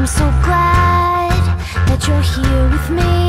I'm so glad that you're here with me.